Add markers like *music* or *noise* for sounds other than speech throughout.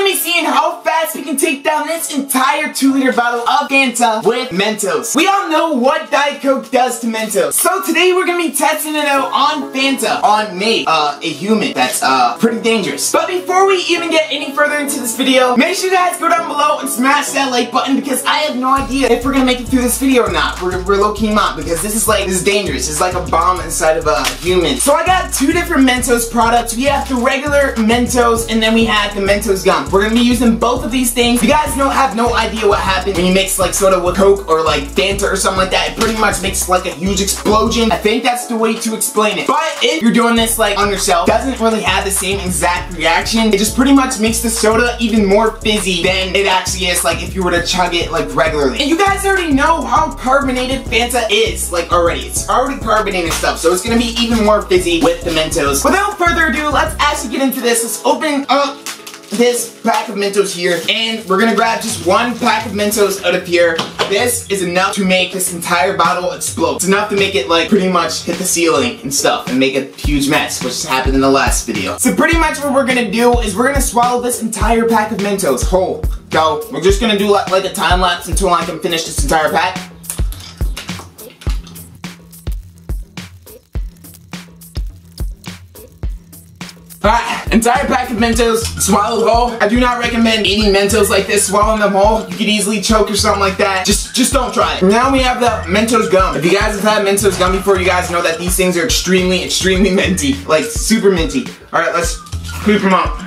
gonna be seeing how can take down this entire 2 liter bottle of Fanta with Mentos. We all know what Diet Coke does to Mentos. So today we're gonna be testing it out on Fanta, on me, uh, a human that's, uh, pretty dangerous. But before we even get any further into this video, make sure you guys go down below and smash that like button because I have no idea if we're gonna make it through this video or not. We're, we're low-key not because this is like, this is dangerous. It's like a bomb inside of a human. So I got two different Mentos products. We have the regular Mentos and then we have the Mentos gum. We're gonna be using both of these things. You guys don't have no idea what happens when you mix like soda with Coke or like Fanta or something like that. It pretty much makes like a huge explosion. I think that's the way to explain it. But if you're doing this like on yourself, doesn't really have the same exact reaction. It just pretty much makes the soda even more fizzy than it actually is like if you were to chug it like regularly. And you guys already know how carbonated Fanta is like already. It's already carbonated stuff, so it's gonna be even more fizzy with the Mentos. Without further ado, let's actually get into this. Let's open up this pack of Mentos here, and we're gonna grab just one pack of Mentos out of here. This is enough to make this entire bottle explode. It's enough to make it like pretty much hit the ceiling and stuff and make a huge mess, which happened in the last video. So pretty much what we're gonna do is we're gonna swallow this entire pack of Mentos whole. Go. We're just gonna do like, like a time lapse until I can finish this entire pack. Alright, entire pack of Mentos, swallowed whole. I do not recommend eating Mentos like this, swallowing them whole. You could easily choke or something like that. Just just don't try it. Now we have the Mentos gum. If you guys have had Mentos gum before, you guys know that these things are extremely, extremely minty. Like, super minty. Alright, let's scoop them up.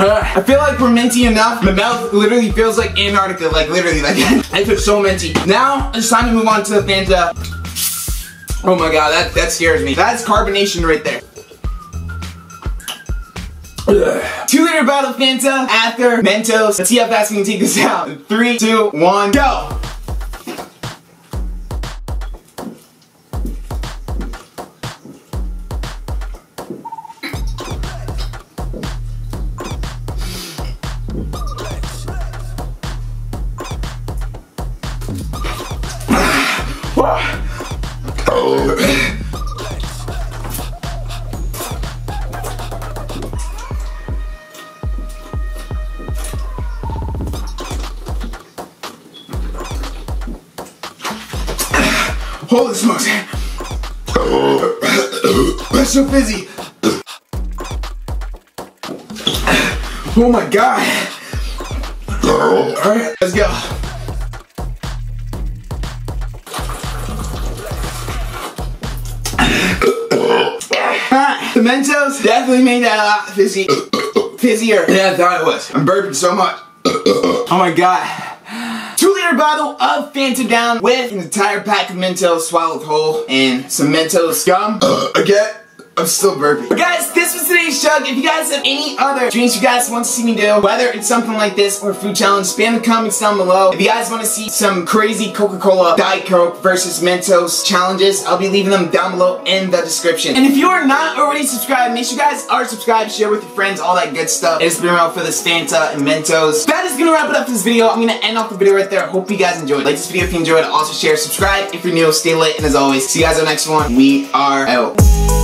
Uh, I feel like we're minty enough. My mouth literally feels like Antarctica, like literally, like *laughs* I feel so minty. Now, it's time to move on to the Fanta. Oh my god, that, that scares me. That's carbonation right there. *sighs* Two liter bottle of Fanta after Mentos. Let's see how fast we can take this out. Three, two, one, go! Holy smokes. That's so fizzy. Oh my god. Alright, let's go. Mentos definitely made that a lot fizzy, fizzier than I thought it was. I'm burping so much. Oh my god. Two liter bottle of Fanta down with an entire pack of Mentos swallowed whole and some Mentos gum. Again, I'm still burping. But guys, this was today's chug. If you guys have any other drinks you guys want to see me do, whether it's something like this or food challenge, spam the comments down below. If you guys want to see some crazy Coca-Cola Diet Coke versus Mentos challenges, I'll be leaving them down below in the description. And if you are not already subscribed, make sure you guys are subscribed, share with your friends, all that good stuff. It's been around for this Fanta and Mentos. That is gonna wrap it up this video. I'm gonna end off the video right there. Hope you guys enjoyed. Like this video if you enjoyed. Also share, subscribe if you're new, stay lit, and as always, see you guys on the next one. We are out.